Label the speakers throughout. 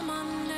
Speaker 1: thing round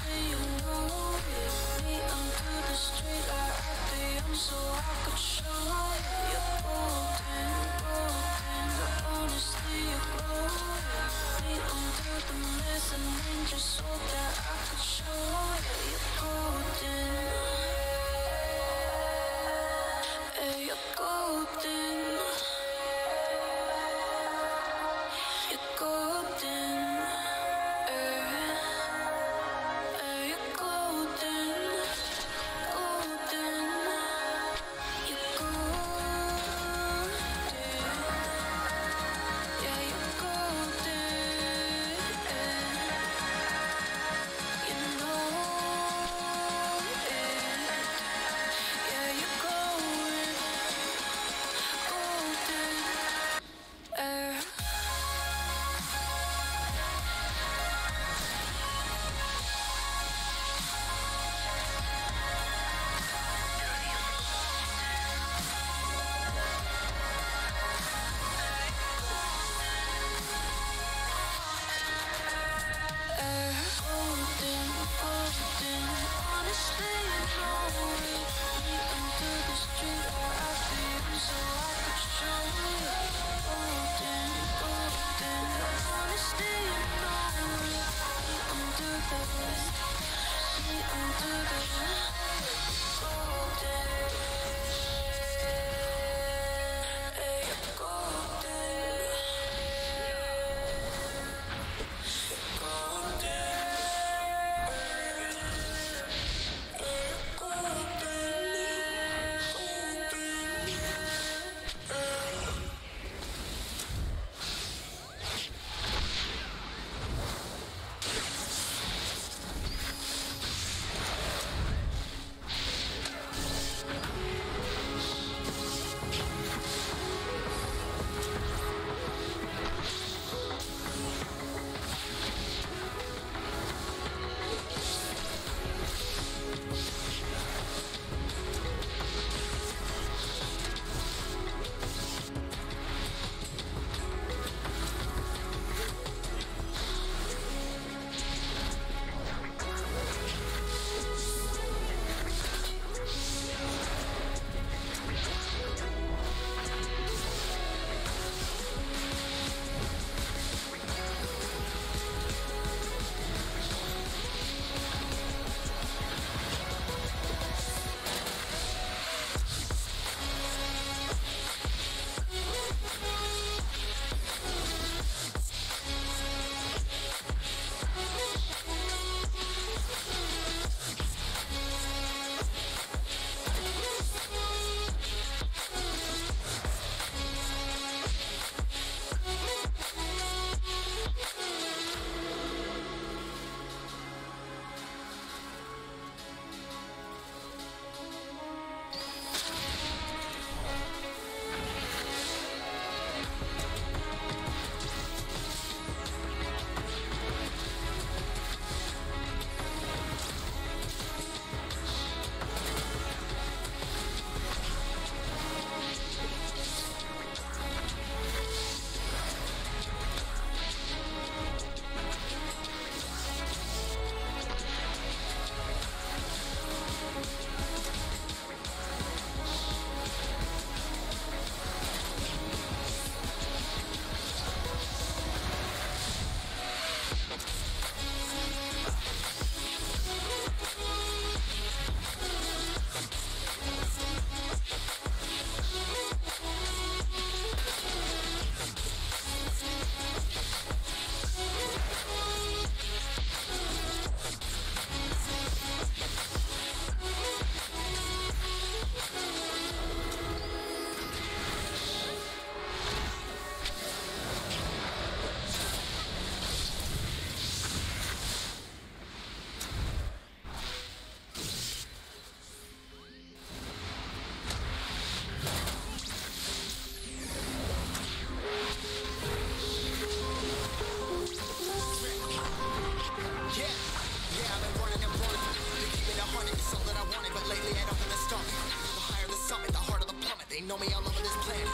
Speaker 1: me all over this planet.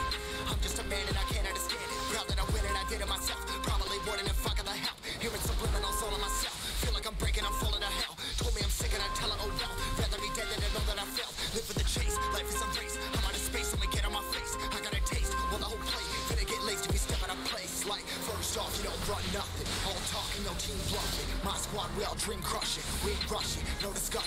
Speaker 1: I'm just a man and I can't understand it. Proud that I win and I did it myself. Probably more than fuck I the help.
Speaker 2: Hearing subliminals all on myself. Feel like I'm breaking, I'm falling to hell. Told me I'm sick and I tell her, oh well. Rather be dead than to know that I fell. Live for the chase, life is a race. I'm out of space, I get on my face. I got a taste, well the whole plate. Finna get laced if we step out of place. Like, first off, you don't run nothing. All talking, no team bluffing. My squad, we all dream crushing. We ain't rushing, no discussion.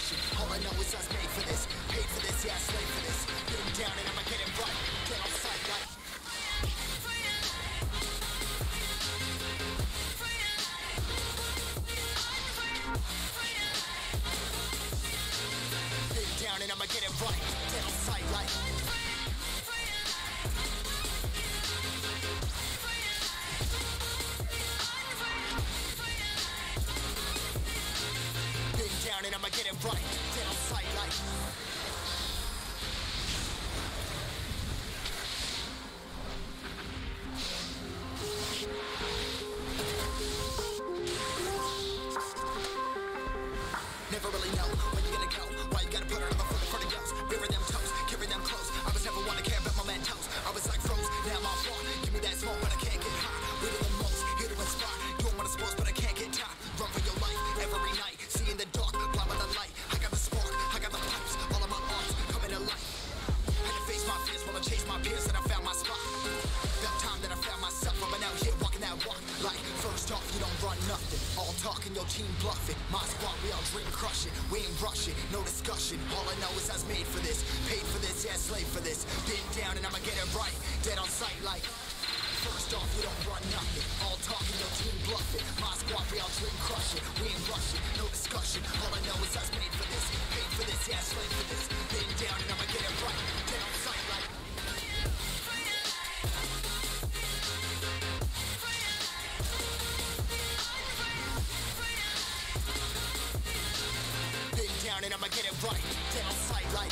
Speaker 2: Down and I'ma get it right. Dead on sight, like.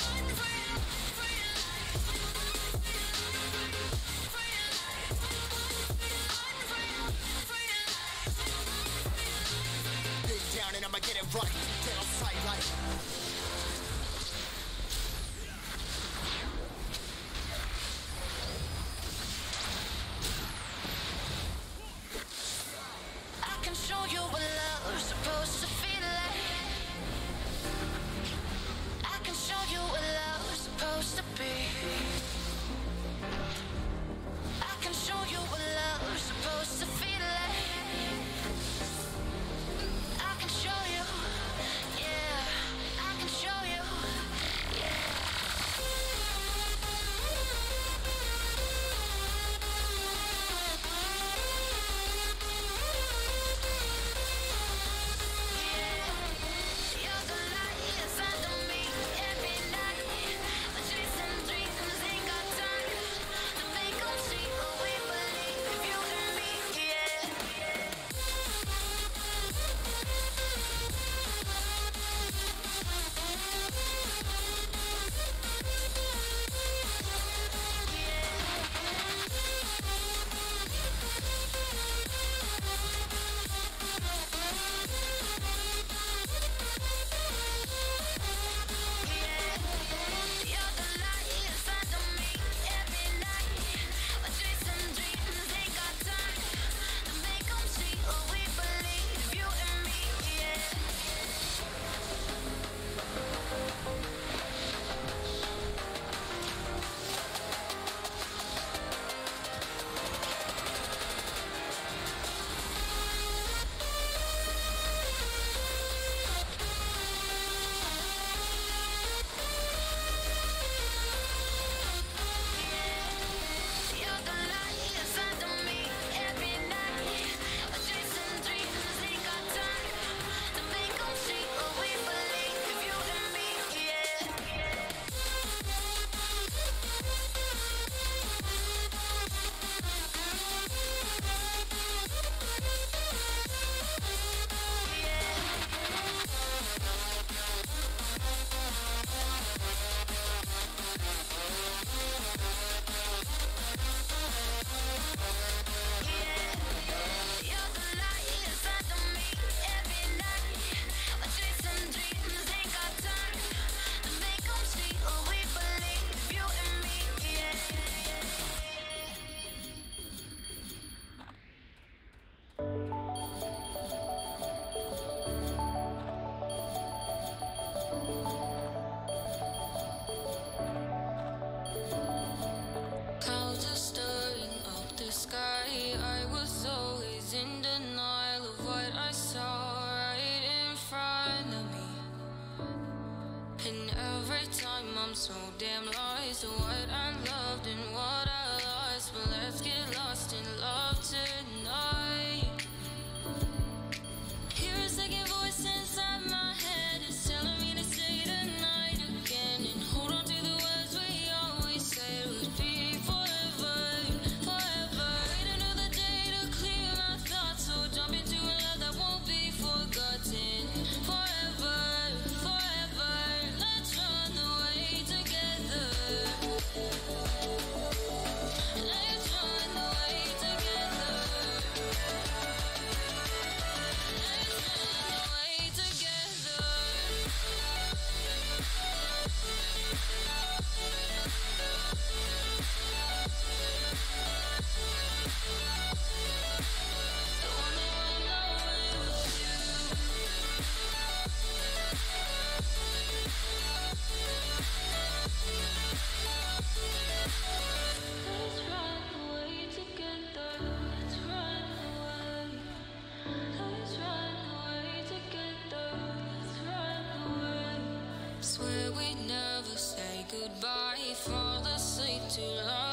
Speaker 1: where we never say goodbye. Fall asleep too
Speaker 3: long.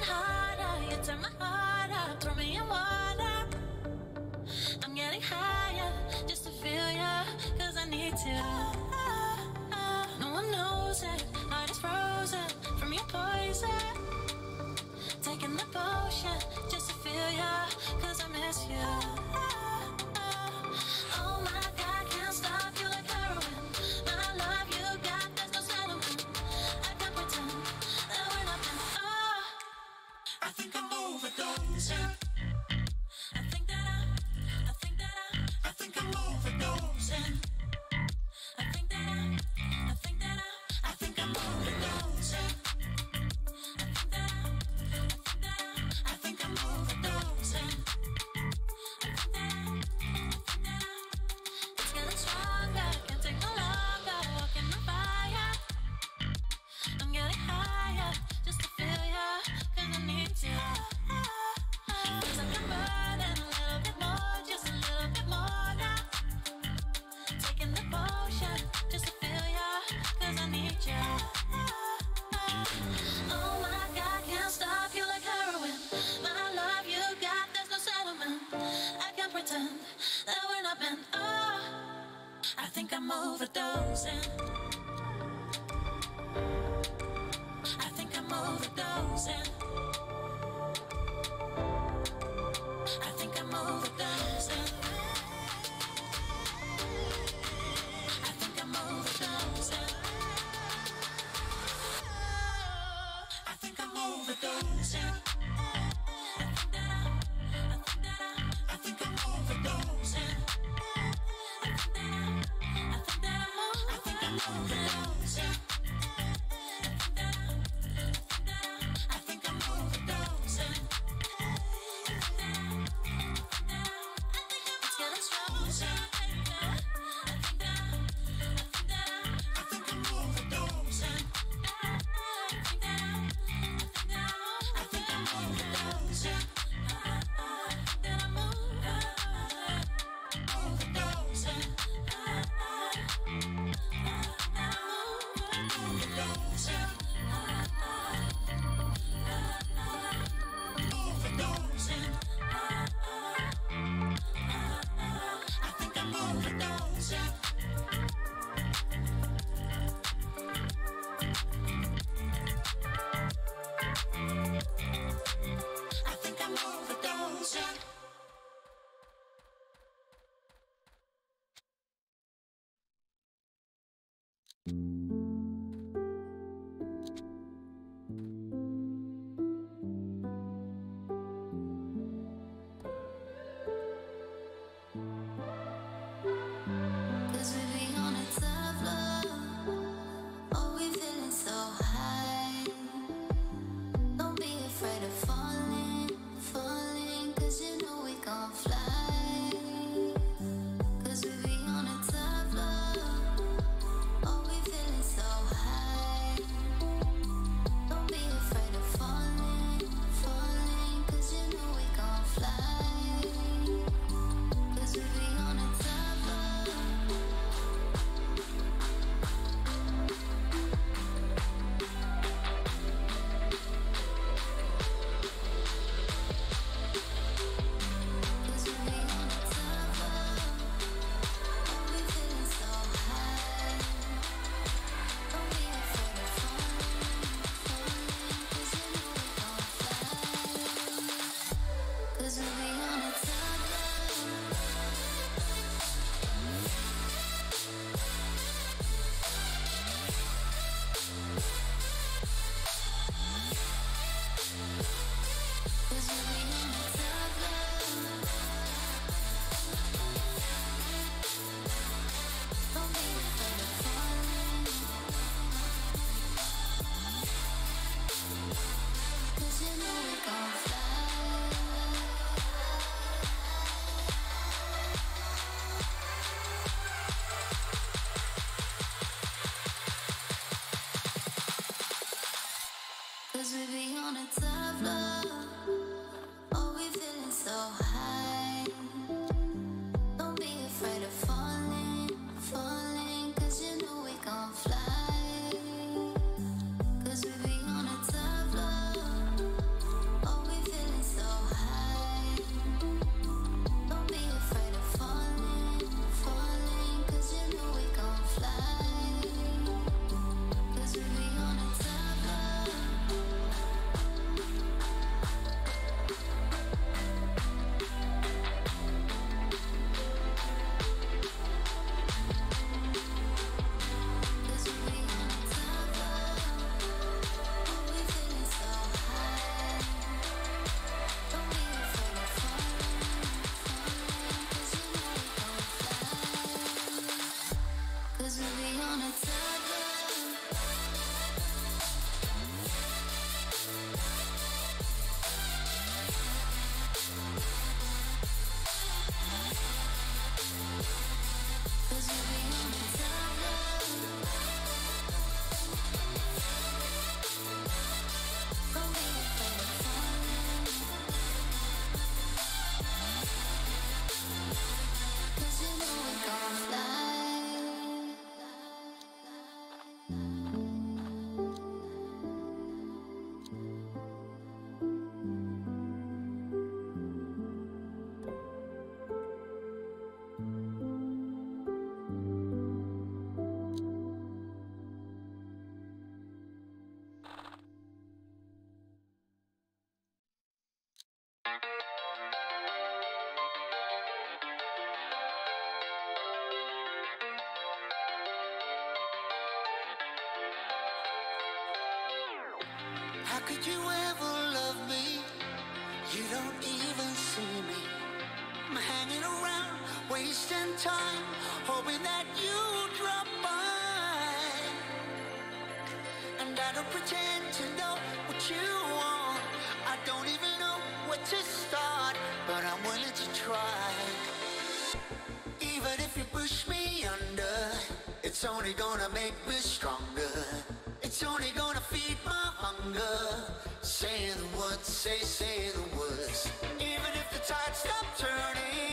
Speaker 3: getting harder. You turn my heart up, throw me in water. I'm getting higher just to feel ya, cause I need to. I'm overdosing.
Speaker 4: How
Speaker 5: pretend to know what you want. I don't even know where to start, but I'm willing to try. Even if you push me under, it's only gonna make me stronger. It's only gonna feed my hunger. Say the words, say, say the words. Even if the tide stops turning,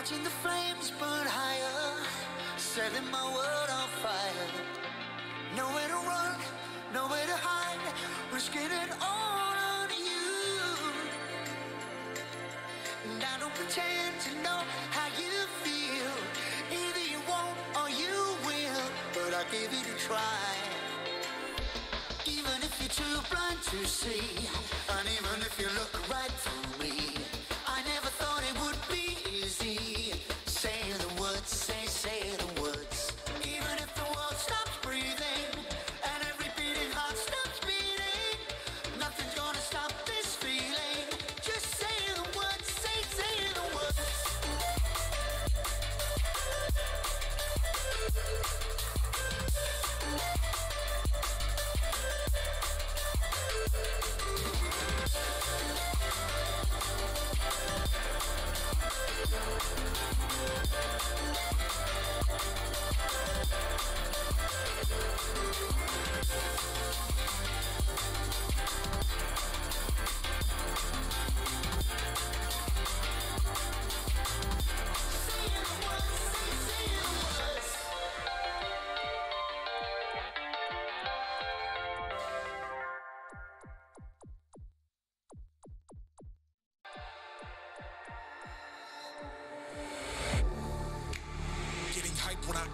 Speaker 5: Watching the flames burn higher, setting my world on fire. Nowhere to run, nowhere to hide, risking it all on you. And I don't pretend to know how you feel. Either you won't or you will, but I'll give it a try. Even if you're too blind to see,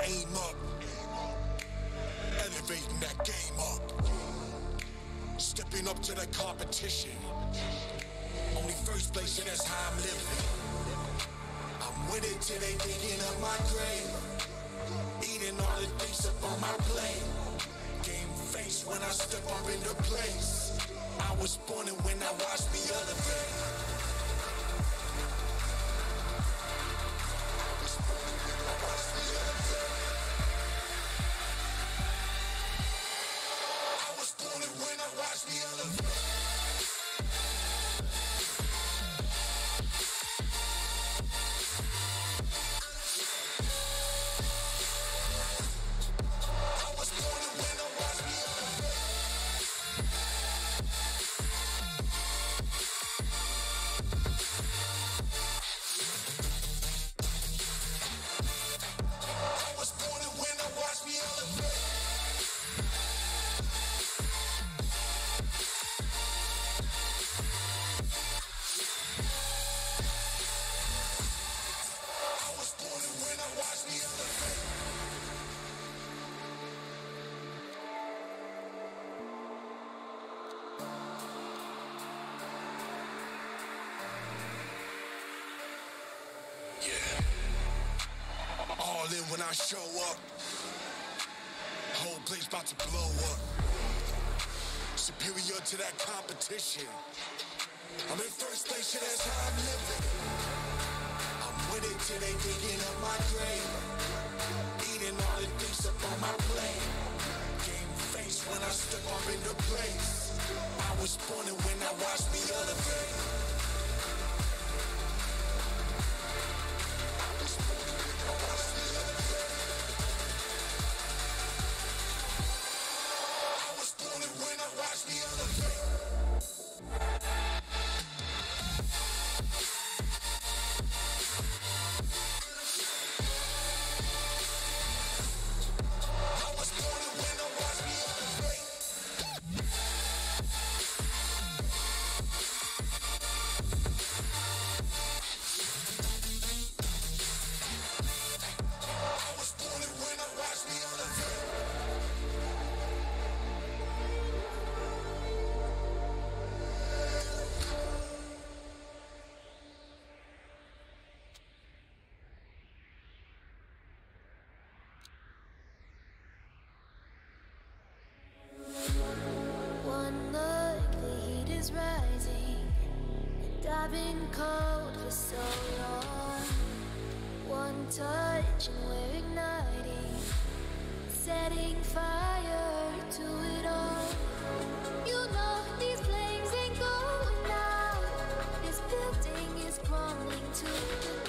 Speaker 6: aim up. Elevating that game up. Stepping up to the competition. Only first place, and that's how I'm living. I'm it till they digging up my grave. Eating all the things up on my plate. Game face when I step up into place. I was born and when I watched me elevate. Show up. Whole place about to blow up. Superior to that competition. I'm in first place, yeah, that's how I'm living. I'm with it till they digging up my grave. Eating all the things up on my plate. Game face when I step up into place. I was born and when I watched me other I One look, the heat is rising, and
Speaker 7: I've been cold for so long. One touch, and we're igniting, setting fire to it all. You know these flames ain't going out. This building is crumbling to the